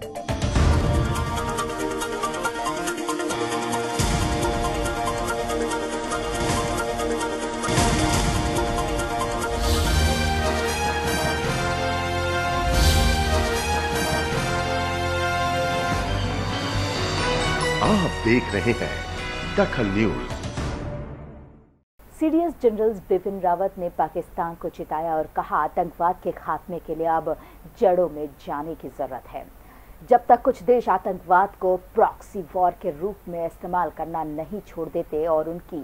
आप देख रहे हैं Dakhal news. CDS general Bipin Rawat ने पाकिस्तान को चिताया और कहा, आतंकवाद के खात्मे के लिए अब जड़ों में जाने की ज़रूरत है। जब तक कुछ देश आतंकवाद को प्रॉक्सी वॉर के रूप में इस्तेमाल करना नहीं छोड़ देते और उनकी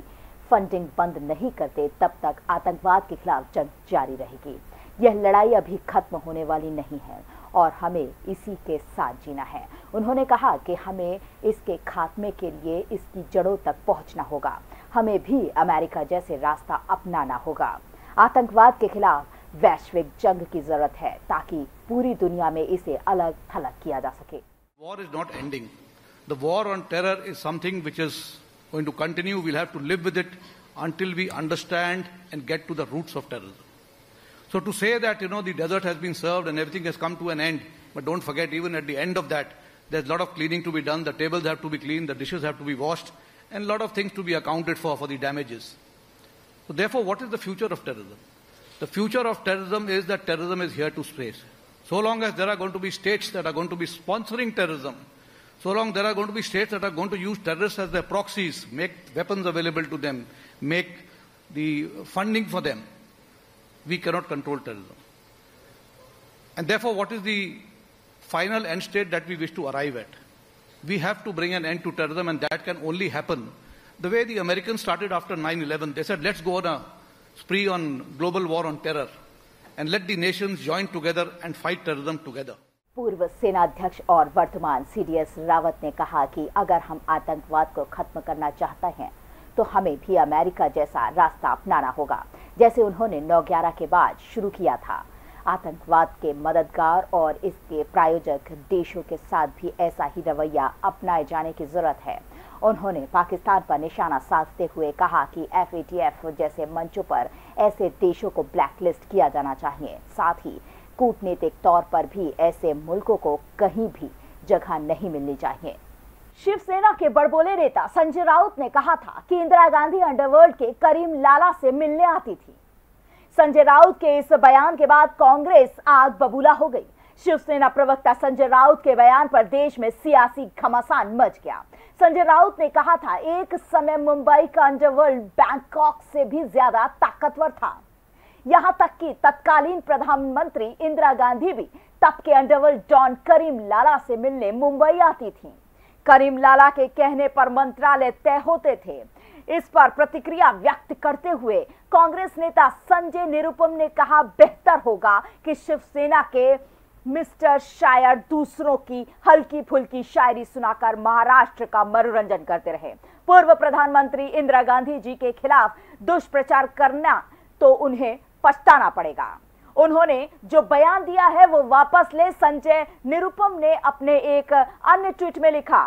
फंडिंग बंद नहीं करते, तब तक आतंकवाद के खिलाफ जंग जारी रहेगी। यह लड़ाई अभी खत्म होने वाली नहीं है और हमें इसी के साथ जीना है। उन्होंने कहा कि हमें इसके खात्मे के लिए इसकी जड़ों तक पहुँचना होगा। हमें भी अमेरिका जैसे रास्ता अपनाना होगा। आतंकवाद के खिलाफ वैश्विक जंग की जरूरत है ताकि पूरी दुनिया में इसे अलग थलग किया जा सके War is not ending. The war on terror is something which is going to continue. We'll have to live with it until we understand and get to the roots of terrorism. So to say that, you know, the desert has been served and everything has come to an end, but don't forget, even at the end of that, there's a lot of cleaning to be done. The tables have to be cleaned, the dishes have to be washed, and a lot of things to be accounted for for the damages. So therefore, what is the future of terrorism? The future of terrorism is that terrorism is here to stay. So long as there are going to be states that are going to be sponsoring terrorism, so long there are going to be states that are going to use terrorists as their proxies, make weapons available to them, make the funding for them, we cannot control terrorism. And therefore, what is the final end state that we wish to arrive at? We have to bring an end to terrorism, and that can only happen the way the Americans started after 9 11. They said, let's go on a spree on global war on terror and let the nations join together and fight terrorism together. पूर्व सेनाध्यक्ष और वर्तमान CDS Rawat ने कहा कि अगर हम आतंकवाद को खत्म करना चाहते हैं तो हमें भी अमेरिका जैसा रास्ता अपनाना होगा, जैसे उन्होंने 9/11 के बाद शुरू किया था आतंकवाद के मददगार और इसके प्रायोजक देशों के साथ भी ऐसा ही रवैया अपनाए जाने की ज़रूरत है उन्होंने पाकिस्तान पर निशाना साधते हुए कहा कि एफएटीएफ जैसे मंचों पर ऐसे देशों को ब्लैकलिस्ट किया जाना चाहिए। साथ ही, कूटनीतिक तौर पर भी ऐसे मुल्कों को कहीं भी जगह नहीं मिलनी चाहिए। शिवसेना के बड़बोले नेता संजय राउत ने कहा था कि इंदिरा गांधी अंडरवर्ल्ड के करीम लाला से मिलने आती थी। संजय राउत के इस बयान के बाद कांग्रेस आग बबूला हो गई। शिवसेना प्रवक्ता संजय राउत के बयान पर देश में सियासी घमासान मच गया। संजय राउत ने कहा था, एक समय मुंबई का अंडरवर्ल्ड बैंकॉक से भी ज़्यादा ताकतवर था। यहाँ तक कि तत्कालीन प्रधानमंत्री इंदिरा गांधी भी तब के अंडरवर्ल्ड डॉन करीम लाला से मिलने मुंबई आती थी। करीम लाला के कहने पर मंत्रालय तय होते थे। इस पर प्रतिक्रिया व्यक्त करते हुए कांग्रेस नेता संजय निरुपम ने कहा, बेहतर होगा कि शिवसेना के मिस्टर शायर दूसरों की हल्की फुल्की शायरी सुनाकर महाराष्ट्र का मनोरंजन करते रहे। पूर्व प्रधानमंत्री इंदिरा गांधी जी के खिलाफ दुष्प्रचार करना तो उन्हें पछताना पड़ेगा। उन्होंने जो बयान दिया है वो वापस ले संजय निरुपम ने अपने एक अन्य ट्वीट में लिखा।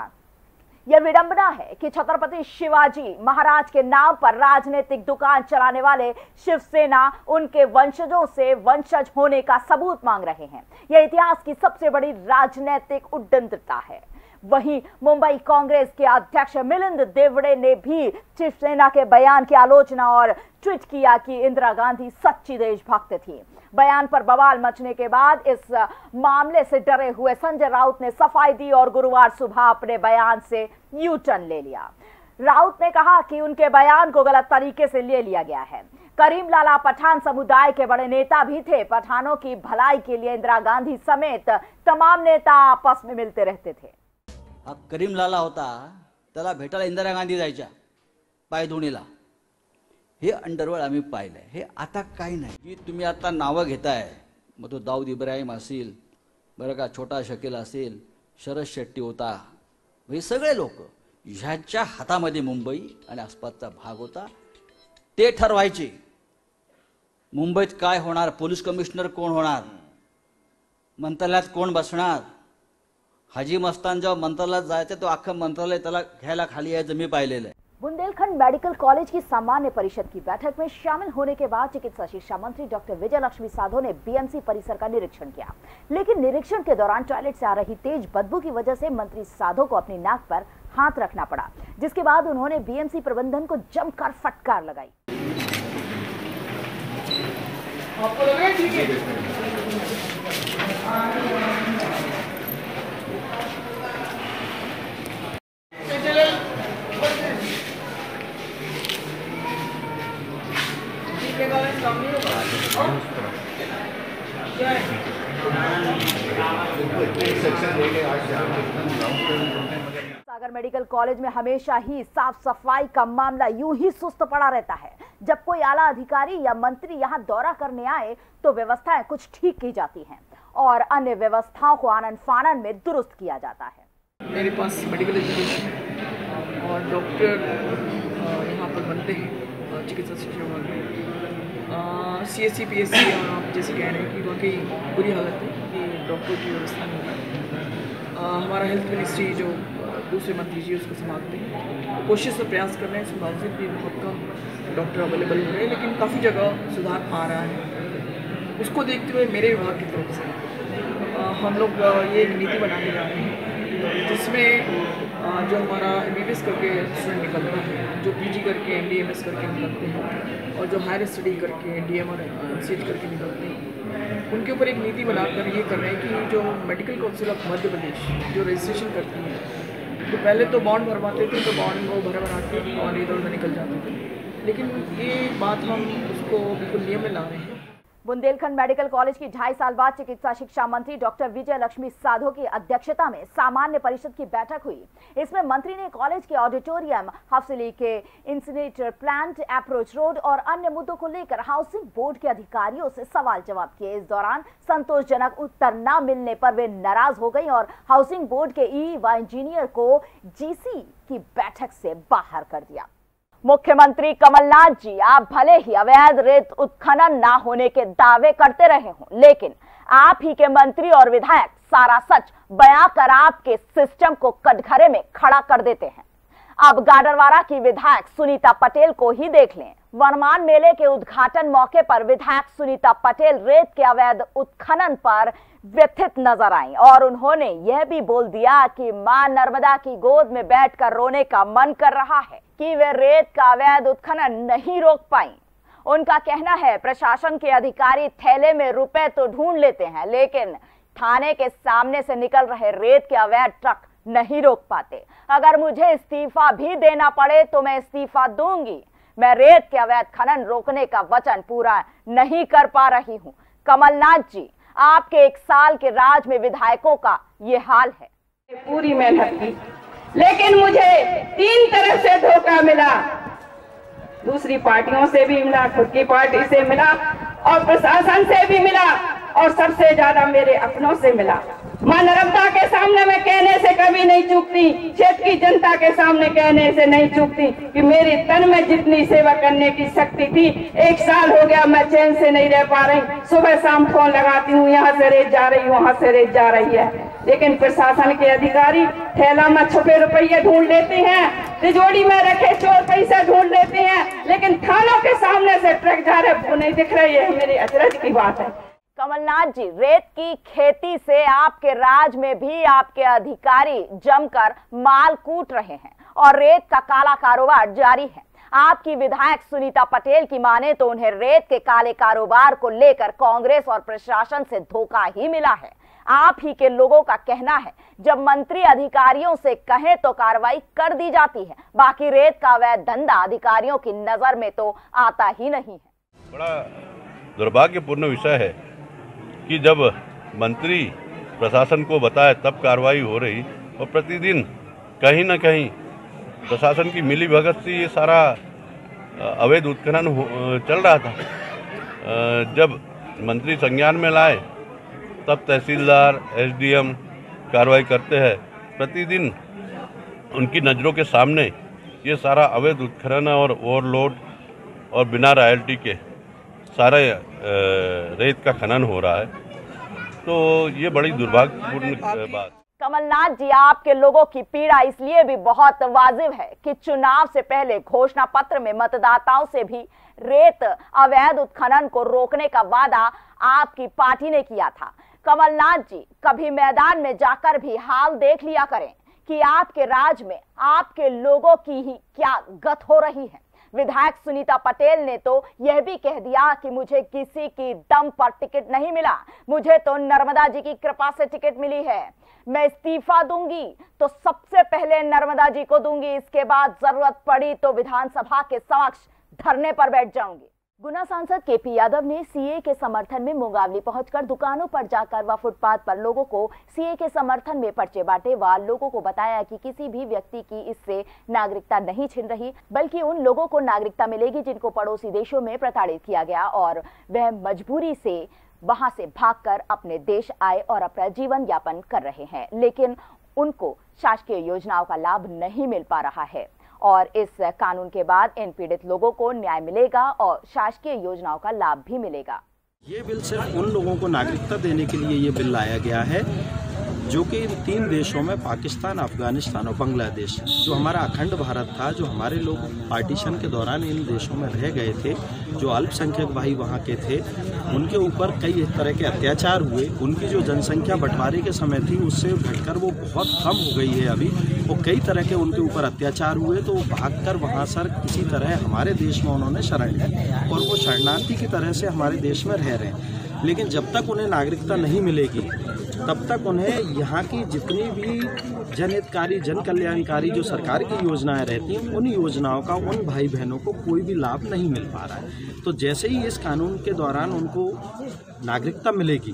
यह विडंबना है कि छत्रपति शिवाजी महाराज के नाम पर राजनीतिक दुकान चलाने वाले शिवसेना उनके वंशजों से वंशज होने का सबूत मांग रहे हैं। यह इतिहास की सबसे बड़ी राजनीतिक उद्दंडता है। वहीं मुंबई कांग्रेस के अध्यक्ष मिलिंद देवड़े ने भी शिवसेना के बयान की आलोचना और ट्वीट किया कि इंदिरा गांधी सच्ची देशभक्त थी। बयान पर बवाल मचने के बाद इस मामले से डरे हुए संजय राउत ने सफ़ाई दी और गुरुवार सुबह अपने बयान से यू टर्न ले लिया। राउत ने कहा कि उनके बयान को गलत तरीके से ले लिया गया है। करीम लाला पठान समुदाय के बड़े नेता भी थे। पठानों की भलाई के लिए इंदिरा गांधी समेत तमाम नेता आपस में मिलते रहते थे। अब करीम लाला होता, त्याला भेटायला इंदिरा गांधी जायच्या पायधुणीला हे अंडरवर्ल्ड आम्ही पाहिलंय. हे आता काही नाही. जी तुम्ही आता नावं घेताय मग तो दाऊद इब्राहिम असेल बरं का छोटा शकील असेल शरद शेट्टी होता. हे सगळे लोक ह्याच्या हातामध्ये मुंबई आणि आसपासचा भाग होता. ते ठरवायचे मुंबईत काय होणार पोलीस कमिशनर कोण होणार मंत्रालयात कोण बसणार? हाजी मस्तान जेव्हा मंत्रालयात जायचं तो अख्खं मंत्रालय त्याला घ्यायला खाली यायचं मी पाहिलेलं आहे. बुंदेलखंड मेडिकल कॉलेज की सामान्य परिषद की बैठक में शामिल होने के बाद चिकित्सा शिक्षा मंत्री डॉक्टर विजय लक्ष्मी साधो ने बीएमसी परिसर का निरीक्षण किया। लेकिन निरीक्षण के दौरान टॉयलेट से आ रही तेज बदबू की वजह से मंत्री साधो को अपनी नाक पर हाथ रखना पड़ा, जिसके बाद उन्होंने बीएमसी प्रबंधन को जमकर फटकार लगाई। सागर मेडिकल कॉलेज में हमेशा ही साफ़ सफ़ाई का मामला यूँ ही सुस्त पड़ा रहता है। जब कोई आला अधिकारी या मंत्री यहाँ दौरा करने आए तो व्यवस्थाएँ कुछ ठीक की जाती हैं और अन्य व्यवस्थाओं को आनंद फानन में दुरुस्त किया जाता है। मेरे पास मेडिकल एजुकेशन और डॉक्टर यहाँ पर बनते हैं चिकित्सा शिक्षा C S C P S C आप जैसे कह रहे हैं कि वाकई बुरी हालत है कि डॉक्टर की व्यवस्था नहीं है हमारा हेल्थ मिनिस्ट्री जो दूसरे मंत्री जी उसको संभालते हैं। कोशिश और प्रयास कर रहे हैं बावजूद भी बहुत कम डॉक्टर अवेलेबल हो रहे हैं, लेकिन काफ़ी जगह सुधार आ रहा है। उसको देखते हुए मेरे विभाग की तरफ़ से हम लोग ये एक नीति बनाने जा रहे हैं, जिसमें जो हमारा एम बी करके स्टूडेंट निकलता है, जो पीजी करके MDMS करके निकलते हैं, और जो हायर स्टडी करके डी एम और करके निकलते हैं, उनके ऊपर एक नीति बनाकर ये कर रहे हैं कि जो medical council of Madhya Pradesh, जो रजिस्ट्रेशन करती है तो पहले तो बॉन्ड भरवाते थे तो बॉन्ड वो भर भरा के और इधर उधर निकल जाते थे। लेकिन ये बात हम उसको बिल्कुल नियम में ला रहे हैं। बुंदेलखंड मेडिकल कॉलेज की ढाई साल बाद चिकित्सा शिक्षा मंत्री डॉक्टर विजय लक्ष्मी साधो की अध्यक्षता में सामान्य परिषद की बैठक हुई। इसमें मंत्री ने कॉलेज के ऑडिटोरियम, हफसली के इंसिनेटर प्लांट अप्रोच रोड और अन्य मुद्दों को लेकर हाउसिंग बोर्ड के अधिकारियों से सवाल जवाब किए। इस दौरान संतोषजनक उत्तर न मिलने पर वे नाराज़ हो गई और हाउसिंग बोर्ड के ई व इंजीनियर को जीसी की बैठक से बाहर कर दिया। मुख्यमंत्री कमलनाथ जी, आप भले ही अवैध रेत उत्खनन ना होने के दावे करते रहे हों, लेकिन आप ही के मंत्री और विधायक सारा सच बयां कर आपके सिस्टम को कटघरे में खड़ा कर देते हैं। अब गाडरवारा की विधायक सुनीता पटेल को ही देख लें। वर्मान मेले के उद्घाटन मौके पर विधायक सुनीता पटेल रेत के अवैध उत्खनन पर व्यथित नज़र आई और उन्होंने यह भी बोल दिया कि माँ नर्मदा की गोद में बैठकर रोने का मन कर रहा है। कि वे रेत का अवैध उत्खनन नहीं रोक पाई। उनका कहना है, प्रशासन के अधिकारी थैले में रुपए तो ढूंढ लेते हैं, लेकिन थाने के सामने से निकल रहे रेत के अवैध ट्रक नहीं रोक पाते। अगर मुझे इस्तीफा भी देना पड़े तो मैं इस्तीफा दूँगी। मैं रेत के अवैध खनन रोकने का वचन पूरा नहीं कर पा रही हूँ। कमलनाथ जी, आपके एक साल के राज में विधायकों का ये हाल है। पूरी मेहनत की। लेकिन मुझे तीन तरफ़ से धोखा मिला। दूसरी पार्टियों से भी मिला, खुद की पार्टी से मिला, और प्रशासन से भी मिला, और सबसे ज़्यादा मेरे अपनों से मिला। माँ नर्मदा के सामने मैं कहने से कभी नहीं चूकती, क्षेत्र की जनता के सामने कहने से नहीं चूकती कि मेरी तन में जितनी सेवा करने की शक्ति थी, एक साल हो गया मैं चैन से नहीं रह पा रही। सुबह शाम फ़ोन लगाती हूँ, यहाँ से रेत जा रही, वहाँ से रेत जा रही है। लेकिन प्रशासन के अधिकारी थैला में छुपे रुपये ढूंढ लेते हैं, तिजोरी में रखे चोर पैसा ढूंढ लेते हैं, लेकिन थानों के सामने से ट्रक जा रहे, वो नहीं दिख रही है मेरी अचरज की बात है। कमलनाथ जी, रेत की खेती से आपके राज में भी आपके अधिकारी जमकर माल कूट रहे हैं और रेत का काला कारोबार जारी है। आपकी विधायक सुनीता पटेल की माने तो उन्हें रेत के काले कारोबार को लेकर कांग्रेस और प्रशासन से धोखा ही मिला है। आप ही के लोगों का कहना है। जब मंत्री अधिकारियों से कहें तो कार्रवाई कर दी जाती है। बाकी रेत का अवैध धंधा अधिकारियों की नज़र में तो आता ही नहीं है। बड़ा दुर्भाग्यपूर्ण विषय है कि जब मंत्री प्रशासन को बताए तब कार्रवाई हो रही और प्रतिदिन कहीं ना कहीं प्रशासन की मिली भगत से ये सारा अवैध उत्खनन चल रहा था। जब मंत्री संज्ञान में लाए तब तहसीलदार, एसडीएम कार्रवाई करते हैं। प्रतिदिन उनकी नज़रों के सामने ये सारा अवैध उत्खनन और ओवरलोड और बिना रॉयल्टी के सारे रेत का खनन हो रहा है। तो ये बड़ी दुर्भाग्यपूर्ण बात। कमलनाथ जी, आपके लोगों की पीड़ा इसलिए भी बहुत वाजिब है कि चुनाव से पहले घोषणा पत्र में मतदाताओं से भी रेत, अवैध उत्खनन को रोकने का वादा आपकी पार्टी ने किया था। कमलनाथ जी, कभी मैदान में जाकर भी हाल देख लिया करें कि आपके राज में आपके लोगों की ही क्या गत हो रही है। विधायक सुनीता पटेल ने तो यह भी कह दिया कि मुझे किसी की दम पर टिकट नहीं मिला। मुझे तो नर्मदा जी की कृपा से टिकट मिली है। मैं इस्तीफा दूँगी तो सबसे पहले नर्मदा जी को दूँगी। इसके बाद ज़रूरत पड़ी तो विधानसभा के समक्ष धरने पर बैठ जाऊँगी। गुना सांसद केपी यादव ने सीए के समर्थन में मुंगावली पहुंचकर दुकानों पर जाकर व फुटपाथ पर लोगों को सीए के समर्थन में पर्चे बांटे व लोगों को बताया कि किसी भी व्यक्ति की इससे नागरिकता नहीं छिन रही, बल्कि उन लोगों को नागरिकता मिलेगी जिनको पड़ोसी देशों में प्रताड़ित किया गया और वह मजबूरी से वहाँ से भागकर अपने देश आए और अपना जीवन यापन कर रहे हैं। लेकिन उनको शासकीय योजनाओं का लाभ नहीं मिल पा रहा है। और इस कानून के बाद इन पीड़ित लोगों को न्याय मिलेगा और शासकीय योजनाओं का लाभ भी मिलेगा। ये बिल सिर्फ़ उन लोगों को नागरिकता देने के लिए ये बिल लाया गया है जो कि इन तीन देशों में पाकिस्तान, अफ़गानिस्तान और बांग्लादेश जो हमारा अखंड भारत था, जो हमारे लोग पार्टीशन के दौरान इन देशों में रह गए थे, जो अल्पसंख्यक भाई वहाँ के थे, उनके ऊपर कई तरह के अत्याचार हुए। उनकी जो जनसंख्या बंटवारे के समय थी, उससे घटकर वो बहुत कम हो गई है अभी। वो कई तरह के उनके ऊपर अत्याचार हुए तो वो भाग कर वहाँ सर किसी तरह हमारे देश में उन्होंने शरण ली और वो शरणार्थी की तरह से हमारे देश में रह रहे हैं। लेकिन जब तक उन्हें नागरिकता नहीं मिलेगी तब तक उन्हें यहाँ की जितनी भी जनहितकारी जन कल्याणकारी जो सरकार की योजनाएँ रहती हैं, उन योजनाओं का, उन भाई बहनों को कोई भी लाभ नहीं मिल पा रहा है। तो जैसे ही इस कानून के दौरान उनको नागरिकता मिलेगी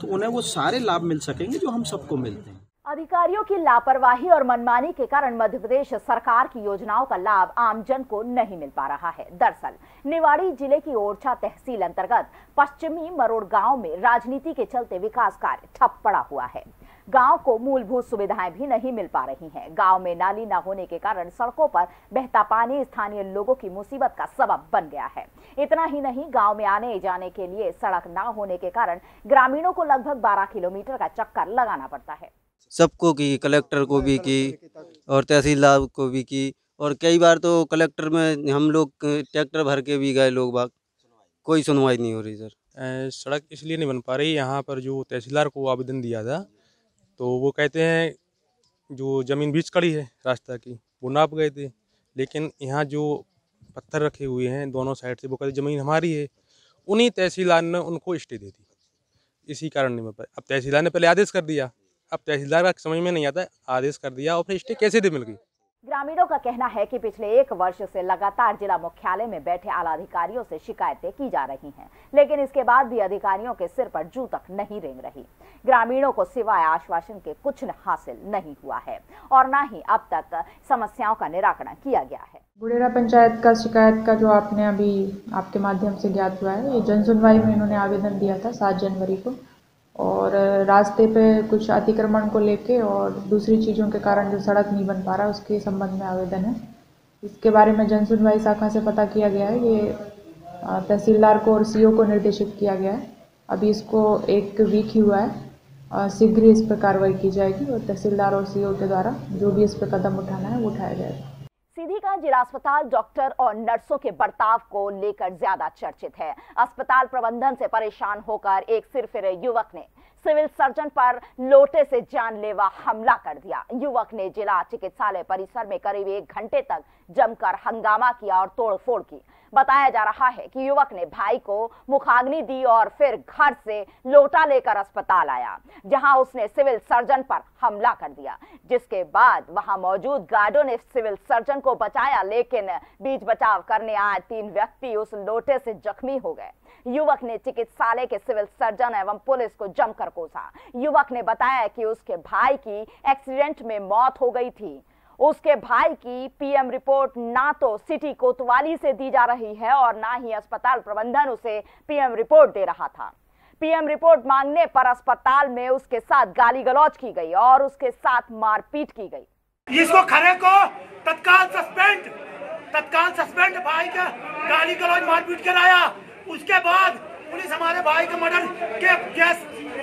तो उन्हें वो सारे लाभ मिल सकेंगे जो हम सबको मिलते हैं। अधिकारियों की लापरवाही और मनमानी के कारण मध्य प्रदेश सरकार की योजनाओं का लाभ आमजन को नहीं मिल पा रहा है। दरअसल, निवाड़ी ज़िले की ओरछा तहसील अंतर्गत पश्चिमी मरोड़ गाँव में राजनीति के चलते विकास कार्य ठप पड़ा हुआ है। गाँव को मूलभूत सुविधाएँ भी नहीं मिल पा रही हैं। गाँव में नाली न होने के कारण सड़कों पर बहता पानी स्थानीय लोगों की मुसीबत का सबब बन गया है। इतना ही नहीं, गाँव में आने जाने के लिए सड़क न होने के कारण ग्रामीणों को लगभग 12 किलोमीटर का चक्कर लगाना पड़ता है। सबको की, कलेक्टर को भी की और तहसीलदार को भी की। और कई बार तो कलेक्टर में हम लोग ट्रैक्टर भर के भी गए लोग बाग कोई सुनवाई नहीं हो रही सर। सड़क इसलिए नहीं बन पा रही, यहाँ पर जो तहसीलदार को आवेदन दिया था तो वो कहते हैं जो ज़मीन बीच कड़ी है रास्ता की, वो नाप गए थे। लेकिन यहाँ जो पत्थर रखे हुए हैं, दोनों साइड से, वो कहते ज़मीन हमारी है, उन्हीं तहसीलदार ने उनको स्टे दे दी। इसी कारण नहीं बन मिल अब तहसीलदार ने पहले आदेश कर दिया अब तहसीलदार का समझ में नहीं आता आदेश कर दिया और फिर स्टे कैसे दे मिल गई? ग्रामीणों का कहना है कि पिछले एक वर्ष से लगातार जिला मुख्यालय में बैठे आला अधिकारियों से शिकायतें की जा रही हैं, लेकिन इसके बाद भी अधिकारियों के सिर पर जू तक नहीं रेंग रही। ग्रामीणों को सिवाय आश्वासन के कुछ हासिल नहीं हुआ है और न ही अब तक समस्याओं का निराकरण किया गया है। बुढ़ेरा पंचायत का शिकायत का जो आपने अभी आपके माध्यम से ज्ञात हुआ है ये जन सुनवाई में इन्होंने आवेदन दिया था सात जनवरी को। और रास्ते पे कुछ अतिक्रमण को लेके और दूसरी चीज़ों के कारण जो सड़क नहीं बन पा रहा, उसके संबंध में आवेदन है। इसके बारे में जन सुनवाई शाखा से पता किया गया है। ये तहसीलदार को और सीओ को निर्देशित किया गया है। अभी इसको एक वीक ही हुआ है। शीघ्र इस पर कार्रवाई की जाएगी और तहसीलदार और सीओ के द्वारा जो भी इस पर कदम उठाना है, वो उठाया जाएगा। सीधी का जिला अस्पताल डॉक्टर और नर्सों के बर्ताव को लेकर ज़्यादा चर्चित है। अस्पताल प्रबंधन से परेशान होकर एक सिर फिर युवक ने सिविल सर्जन पर लोटे से जानलेवा हमला कर दिया। युवक ने जिला चिकित्सालय परिसर में करीब एक घंटे तक जमकर हंगामा किया और तोड़फोड़ की। बताया जा रहा है कि युवक ने भाई को मुखाग्नि दी और फिर घर से लोटा लेकर अस्पताल आया, जहाँ उसने सिविल सर्जन पर हमला कर दिया। जिसके बाद वहाँ मौजूद गार्डों ने सिविल सर्जन को बचाया, लेकिन बीच बचाव करने आए तीन व्यक्ति उस लोटे से जख्मी हो गए। युवक ने चिकित्सालय के सिविल सर्जन एवं पुलिस को जमकर कोसा। युवक ने बताया कि उसके भाई की एक्सीडेंट में मौत हो गई थी। उसके भाई की पीएम रिपोर्ट ना तो सिटी कोतवाली से दी जा रही है और ना ही अस्पताल प्रबंधन उसे पीएम रिपोर्ट दे रहा था। पीएम रिपोर्ट मांगने पर अस्पताल में उसके साथ गाली गलौज की गई और उसके साथ मारपीट की गई। इसको खरे को तत्काल सस्पेंड तत्काल सस्पेंड भाई का गाली गलौज मारपीट कराया। उसके बाद पुलिस हमारे भाई के मर्डर के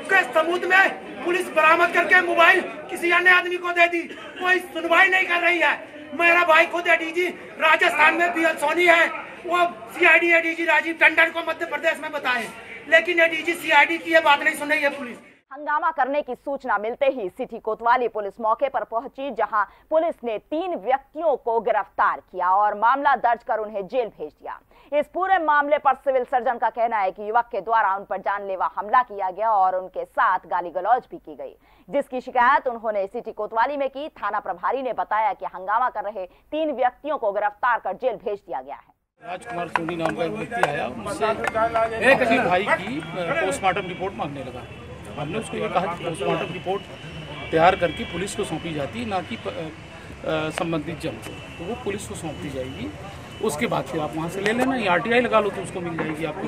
के सबूत में पुलिस बरामद करके मोबाइल किसी अन्य आदमी को दे दी। कोई सुनवाई नहीं कर रही है। मेरा भाई खुद एडीजी राजस्थान में बी सोनी है। वो सीआईडी एडीजी राजीव टंडन को मध्य प्रदेश में बताए। लेकिन एडीजी सीआईडी की ये बात नहीं सुन रही है पुलिस। हंगामा करने की सूचना मिलते ही सिटी कोतवाली पुलिस मौके पर पहुँची, जहाँ पुलिस ने तीन व्यक्तियों को गिरफ़्तार किया और मामला दर्ज कर उन्हें जेल भेज दिया। इस पूरे मामले पर सिविल सर्जन का कहना है कि युवक के द्वारा उन पर जानलेवा हमला किया गया और उनके साथ गाली गलौज भी की गई, जिसकी शिकायत उन्होंने सिटी कोतवाली में की। थाना प्रभारी ने बताया कि हंगामा कर रहे तीन व्यक्तियों को गिरफ़्तार कर जेल भेज दिया गया है। राजकुमार सोनी नाम का एक व्यक्ति आया मेरे किसी भाई की पोस्टमार्टम रिपोर्ट मांगने लगा। हमने उसको ये कहा कि पोस्टमार्टम रिपोर्ट तैयार करके पुलिस को सौंपी जाती है ना कि संबंधित जन को। तो वो पुलिस को सौंप दी जाएगी। उसके बाद फिर आप वहाँ से ले लेना या आर लगा लो तो उसको मिल जाएगी आपको।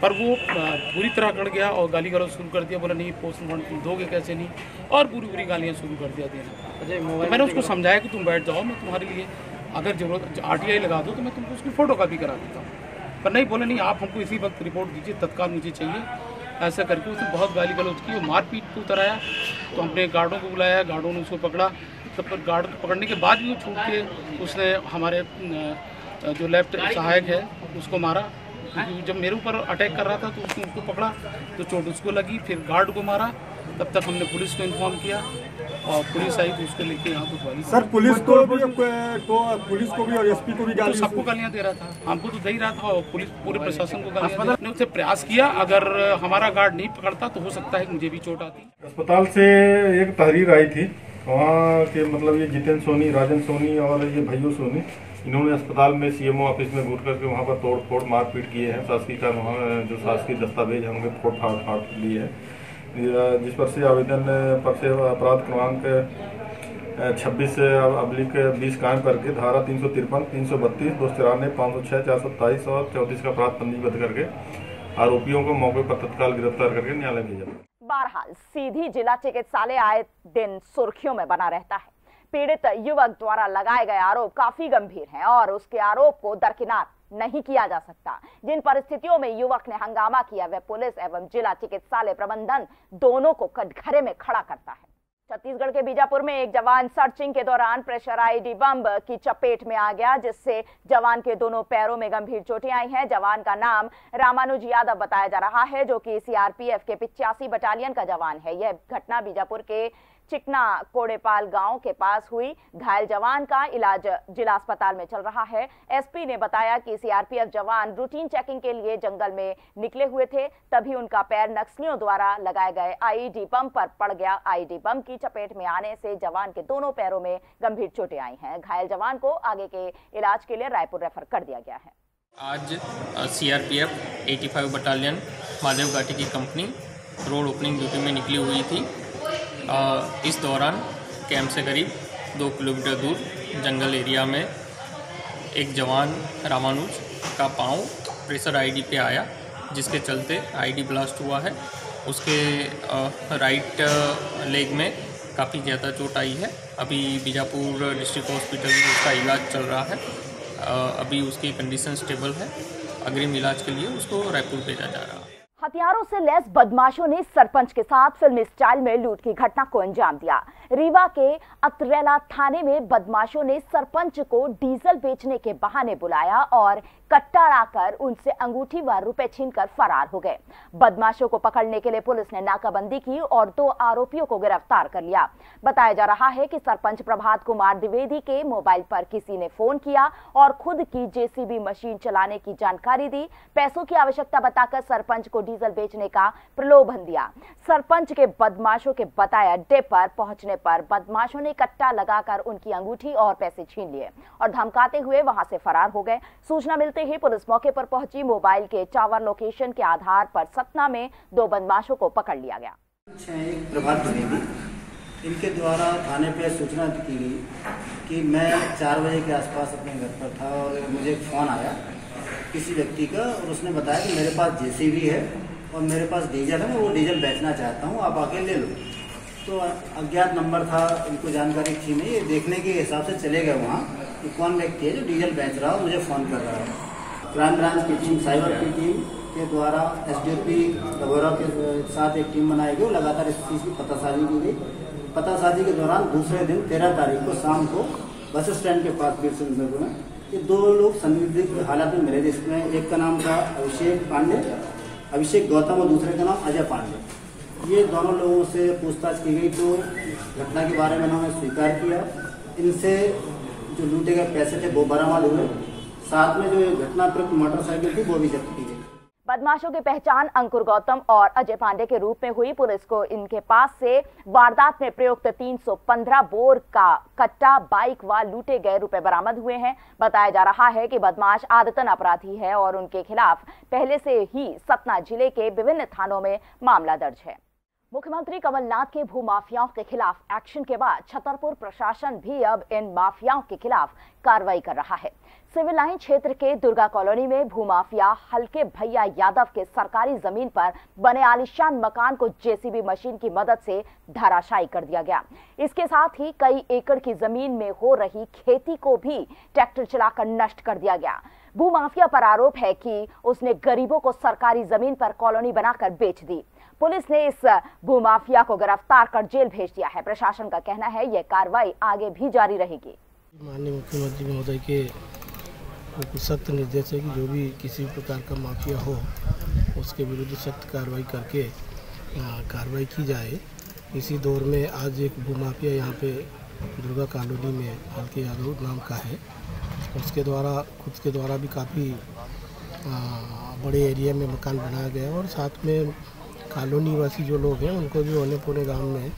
पर वो पूरी तरह कट गया और गाली गलौज शुरू कर दिया बोला नहीं पोस्टमार्टम दोगे कैसे नहीं? और पूरी पूरी गालियाँ शुरू कर दिया देना तो मैंने उसको समझाया कि तुम बैठ जाओ मैं तुम्हारे लिए अगर ज़रूरत आरटीआई लगा दो तो मैं तुमको उसकी फ़ोटो कापी करा देता हूँ। पर नहीं बोले नहीं आप हमको इसी वक्त रिपोर्ट दीजिए तत्काल मुझे चाहिए। ऐसा करके उसने बहुत गाली गलौज की और मारपीट को उतर आया। तो हमने गार्डों को बुलाया, गार्डों ने उसको पकड़ा। तब पर गार्ड को पकड़ने के बाद भी वो छूट के उसने हमारे जो लेफ़्ट सहायक है, उसको मारा। क्योंकि जब मेरे ऊपर अटैक कर रहा था तो उसने उसको पकड़ा तो चोट उसको लगी, फिर गार्ड को मारा। तब तक हमने पुलिस को इन्फॉर्म किया। और पुलिस आई तो उसको लेके यहाँ कुछ सर पुलिस को भी तो पुलिस को भी और एसपी को भी तो सबको गालियाँ दे रहा था। हमको तो दे ही रहा था और पुलिस पूरे प्रशासन को गालियाँ ने उससे प्रयास किया अगर हमारा गार्ड नहीं पकड़ता तो हो सकता है मुझे भी चोट आती। अस्पताल से एक तहरीर आई थी। वहाँ के मतलब ये जितेंद्र सोनी राजन सोनी और ये भैया सोनी इन्होंने अस्पताल में सीएमओ ऑफ़िस में घूट करके वहाँ पर तोड़ फोड़ मारपीट किए हैं। शासकीय का वहाँ जो शासकीय दस्तावेज़ हैं उनके फोड़ फाड़ फाड़ लिए हैं। जिस पर से आवेदन, पर से अपराध क्रमांक छब्बीस अब्लिक बीस कायम करके धारा तीन सौ तिरपन, तीन सौ बत्तीस, दो सौ तिरानवे, पाँच सौ छः चार सौ तेईस और चौंतीस का अपराध पंजीबद्ध करके आरोपियों को मौके पर तत्काल गिरफ़्तार करके न्यायालय भेजा बहरहाल, सीधी जिला चिकित्सालय आए दिन सुर्खियों में बना रहता है। पीड़ित युवक द्वारा लगाए गए आरोप काफ़ी गंभीर हैं और उसके आरोप को दरकिनार नहीं किया जा सकता। जिन परिस्थितियों में युवक ने हंगामा किया, वह पुलिस एवं जिला चिकित्सालय प्रबंधन दोनों को कटघरे में खड़ा करता है। छत्तीसगढ़ के बीजापुर में एक जवान सर्चिंग के दौरान प्रेशर आईडी बम की चपेट में आ गया, जिससे जवान के दोनों पैरों में गंभीर चोटें आई हैं। जवान का नाम रामानुज यादव बताया जा रहा है, जो कि सीआरपीएफ के पिचासी बटालियन का जवान है। यह घटना बीजापुर के चिकना कोड़ेपाल गाँव के पास हुई घायल जवान का इलाज जिला अस्पताल में चल रहा है। एसपी ने बताया कि सीआरपीएफ जवान रूटीन चेकिंग के लिए जंगल में निकले हुए थे, तभी उनका पैर नक्सलियों द्वारा लगाए गए आईडी बम पर पड़ गया। आईडी बम की चपेट में आने से जवान के दोनों पैरों में गंभीर चोटें आई हैं। घायल जवान को आगे के इलाज के लिए रायपुर रेफर कर दिया गया है। आज सीआरपीएफ 85 बटालियन माधव घाटी की कंपनी रोड ओपनिंग ड्यूटी में निकली हुई थी। इस दौरान कैंप से करीब दो किलोमीटर दूर जंगल एरिया में एक जवान रामानुज का पाँव प्रेशर आईडी पे आया, जिसके चलते आईडी ब्लास्ट हुआ है। उसके राइट लेग में काफ़ी ज़्यादा चोट आई है। अभी बीजापुर डिस्ट्रिक्ट हॉस्पिटल में उसका इलाज चल रहा है। अभी उसकी कंडीशन स्टेबल है। अग्रिम इलाज के लिए उसको रायपुर भेजा जा रहा है। हथियारों से लैस बदमाशों ने सरपंच के साथ फ़िल्म स्टाइल में लूट की घटना को अंजाम दिया। रीवा के अतरेला थाने में बदमाशों ने सरपंच को डीजल बेचने के बहाने बुलाया और कट्टा लाकर उनसे अंगूठी व रुपए छीनकर फरार हो गए। बदमाशों को पकड़ने के लिए पुलिस ने नाकाबंदी की और दो आरोपियों को गिरफ़्तार कर लिया। बताया जा रहा है कि सरपंच प्रभात कुमार द्विवेदी के मोबाइल पर किसी ने फ़ोन किया और खुद की जेसीबी मशीन चलाने की जानकारी दी। पैसों की आवश्यकता बताकर सरपंच को डीजल बेचने का प्रलोभन दिया। सरपंच के बदमाशों के बताए अड्डे पर पहुँचने पर बदमाशों ने कट्टा लगाकर उनकी अंगूठी और पैसे छीन लिए और धमकाते हुए वहाँ से फरार हो गए। सूचना मिलते ही पुलिस मौके पर पहुँची। मोबाइल के टावर लोकेशन के आधार पर सतना में दो बदमाशों को पकड़ लिया गया। प्रभात द्विवेदी इनके द्वारा थाने पे सूचना की गई कि मैं चार बजे के आसपास अपने घर पर था और मुझे फ़ोन आया किसी व्यक्ति का और उसने बताया कि मेरे पास जेसीबी है और मेरे पास डीजल है, मैं वो डीजल बेचना चाहता हूँ, आप आके ले लो। तो अज्ञात नंबर था, इनको जानकारी थी नहीं, ये देखने के हिसाब से चले गए वहाँ कि कौन व्यक्ति है जो डीजल बेच रहा हो मुझे फ़ोन कर रहा है। क्राइम ब्रांच की टीम साइबर की टीम के द्वारा S D O P Dabora के साथ एक टीम बनाई गई। लगातार इस चीज़ की पतासाजी की गई। पतासाजी के दौरान दूसरे दिन तेरह तारीख को शाम को बस स्टैंड के पास बीर सिंह में ये दो लोग संदिग्ध हालात में मिले जिसमें एक का नाम था अभिषेक पांडे अभिषेक गौतम और दूसरे का नाम अजय पांडे। ये दोनों लोगों से पूछताछ की गई तो घटना के बारे में उन्होंने स्वीकार किया। इनसे जो लूटे गए पैसे थे वो बरामद हुए। साथ में जो घटना प्रयुक्त मोटरसाइकिल थी, वो भी जब्त की गई। बदमाशों की पहचान अंकुर गौतम और अजय पांडे के रूप में हुई। पुलिस को इनके पास से वारदात में प्रयुक्त 315 बोर का कट्टा, बाइक व लूटे गए रुपए बरामद हुए हैं। बताया जा रहा है कि बदमाश आदतन अपराधी है और उनके खिलाफ पहले से ही सतना ज़िले के विभिन्न थानों में मामला दर्ज है। मुख्यमंत्री कमलनाथ के भूमाफियाओं के खिलाफ एक्शन के बाद छतरपुर प्रशासन भी अब इन माफियाओं के खिलाफ कार्रवाई कर रहा है। सिविल लाइन क्षेत्र के दुर्गा कॉलोनी में भूमाफिया हल्के भैया यादव के सरकारी ज़मीन पर बने आलिशान मकान को जेसीबी मशीन की मदद से धराशायी कर दिया गया। इसके साथ ही कई एकड़ की ज़मीन में हो रही खेती को भी ट्रैक्टर चलाकर नष्ट कर दिया गया। भूमाफिया पर आरोप है कि उसने गरीबों को सरकारी ज़मीन पर कॉलोनी बनाकर बेच दी। पुलिस ने इस भूमाफिया को गिरफ़्तार कर जेल भेज दिया है। प्रशासन का कहना है यह कार्रवाई आगे भी जारी रहेगी। माननीय मुख्यमंत्री महोदय के सख्त निर्देश है कि जो भी किसी प्रकार का माफिया हो, उसके विरुद्ध सख्त कार्रवाई करके कार्रवाई की जाए। इसी दौर में आज एक भूमाफिया यहाँ पे दुर्गा कॉलोनी में हल्के यादव नाम का है। उसके द्वारा, खुद के द्वारा भी काफ़ी बड़े एरिया में मकान बनाया गया और साथ में कॉलोनी वासी जो लोग हैं, उनको भी होने पूरे गाँव में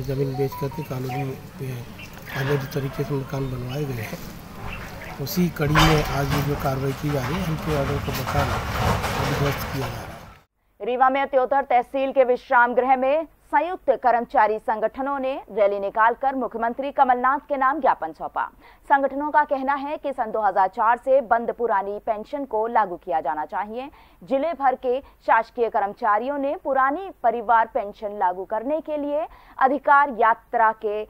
ज़मीन बेच करके कॉलोनी पे अवैध तरीके से मकान बनवाए गए हैं। उसी कड़ी में आज ये जो कार्रवाई की जा रही है उनके ऑर्डर को मकान ध्वस्त किया जा रहा है। रीवा में त्योतर तहसील के विश्राम गृह में संयुक्त कर्मचारी संगठनों ने रैली निकालकर मुख्यमंत्री कमलनाथ के नाम ज्ञापन सौंपा। संगठनों का कहना है कि सन 2004 से बंद पुरानी पेंशन को लागू किया जाना चाहिए। ज़िले भर के शासकीय कर्मचारियों ने पुरानी परिवार पेंशन लागू करने के लिए अधिकार यात्रा के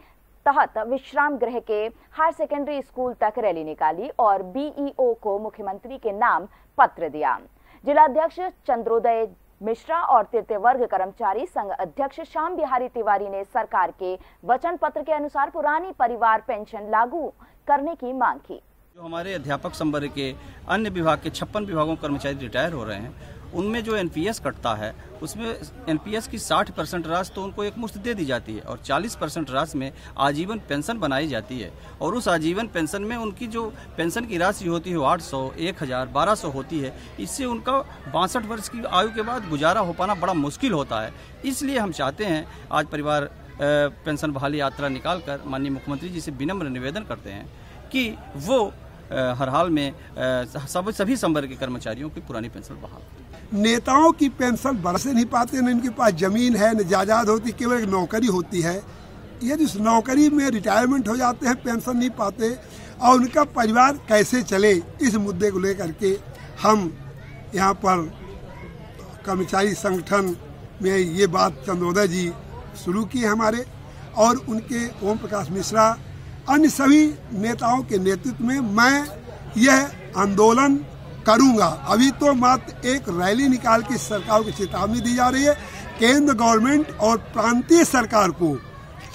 तहत विश्राम गृह के हायर सेकेंडरी स्कूल तक रैली निकाली और बीईओ को मुख्यमंत्री के नाम पत्र दिया। जिलाध्यक्ष चंद्रोदय मिश्रा और तृतीय वर्ग कर्मचारी संघ अध्यक्ष श्याम बिहारी तिवारी ने सरकार के वचन पत्र के अनुसार पुरानी परिवार पेंशन लागू करने की मांग की। जो हमारे अध्यापक संवर्ग के अन्य विभाग के छप्पन विभागों कर्मचारी रिटायर हो रहे हैं उनमें जो एनपीएस कटता है, उसमें एनपीएस की 60 परसेंट राशि तो उनको एक मुश्त दे दी जाती है और 40 परसेंट राशि में आजीवन पेंशन बनाई जाती है। और उस आजीवन पेंशन में उनकी जो पेंशन की राशि होती है आठ सौ, एक हज़ार, बारह सौ होती है। इससे उनका बासठ वर्ष की आयु के बाद गुजारा हो पाना बड़ा मुश्किल होता है। इसलिए हम चाहते हैं, आज परिवार पेंशन बहाली यात्रा निकाल कर माननीय मुख्यमंत्री जी से विनम्र निवेदन करते हैं कि वो हर हाल में सभी संवर्ग के कर्मचारियों की पुरानी पेंशन बहाल नेताओं की पेंशन बढ़ से नहीं पाते, न इनके पास ज़मीन है, न जायदाद होती, केवल एक नौकरी होती है। यदि उस नौकरी में रिटायरमेंट हो जाते हैं पेंशन नहीं पाते, और उनका परिवार कैसे चले, इस मुद्दे को लेकर के हम यहाँ पर कर्मचारी संगठन में ये बात चंदोदय जी शुरू की हमारे, और उनके ओम प्रकाश मिश्रा, अन्य सभी नेताओं के नेतृत्व में मैं यह आंदोलन करूँगा। अभी तो मात्र एक रैली निकाल के सरकार को चेतावनी दी जा रही है। केंद्र गवर्नमेंट और प्रांतीय सरकार को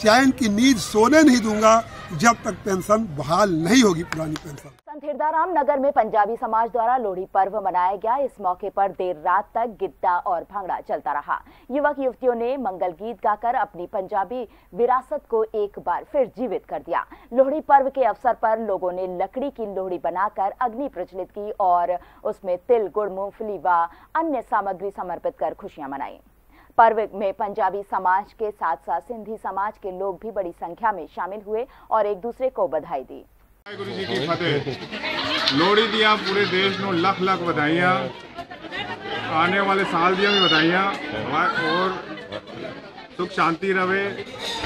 चयन की नींद सोने नहीं दूँगा। जब तक पेंशन बहाल नहीं होगी पुरानी पेंशन। संत हिरदाराम नगर में पंजाबी समाज द्वारा लोहड़ी पर्व मनाया गया। इस मौके पर देर रात तक गिद्दा और भांगड़ा चलता रहा। युवक युवतियों ने मंगल गीत गाकर अपनी पंजाबी विरासत को एक बार फिर जीवित कर दिया। लोहड़ी पर्व के अवसर पर लोगों ने लकड़ी की लोहड़ी बनाकर अग्नि प्रज्वलित की और उसमें तिल, गुड़, मूंगफली व अन्य सामग्री समर्पित कर खुशियाँ मनाई। पर्व में पंजाबी समाज के साथ साथ सिंधी समाज के लोग भी बड़ी संख्या में शामिल हुए और एक दूसरे को बधाई दी ਵਾਹਿਗੁਰੂ ਜੀ ਕੀ ਫਤਿਹ ਲੋਹੜੀ ਦੀਆਂ ਪੂਰੇ ਦੇਸ਼ ਨੂੰ ਲੱਖ ਲੱਖ ਵਧਾਈਆਂ ਆਉਣੇ ਵਾਲੇ ਸਾਲ ਦੀਆਂ ਵੀ ਵਧਾਈਆਂ ਔਰ ਸੁਖ ਸ਼ਾਂਤੀ ਰਵੇ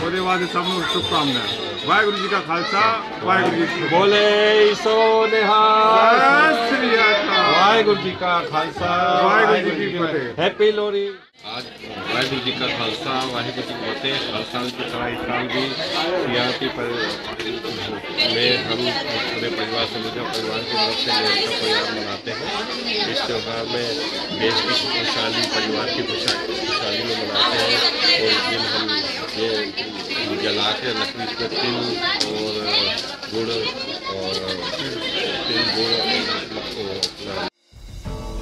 ਉਹਦੇ ਬਾਅਦ ਸਭ ਨੂੰ ਸ਼ੁਭ ਕਾਮਨਾ ਵਾਹਿਗੁਰੂ ਜੀ ਕਾ ਖਾਲਸਾ ਵਾਹਿਗੁਰੂ ਜੀ ਕੀ ਬੋਲੇ ਸੋ ਨਿਹਾਲ ਸਤਿ ਸ੍ਰੀ ਅਕਾਲ ਵਾਹਿਗੁਰੂ ਜੀ ਕਾ ਖਾਲਸਾ ਵਾਹਿਗੁਰੂ ਜੀ ਕੀ ਫਤਿਹ। ਹੈਪੀ ਲੋਹੜੀ आज वाहिगुरु जी का खालसा वाहिगुरु जी की फतेह हर साल की तरह इस साल भी सीआरपी पर में हम पूरे परिवार समूचा परिवार की तरफ से निरंतर परिवार मनाते हैं इस त्यौहार में देश की खुशहाली परिवार की खुशहा- खुशहाली में मनाते हैं और इस दिन हम ये जला के लकड़ी पे तिल और गुड़ और तिल गुड़ और अपना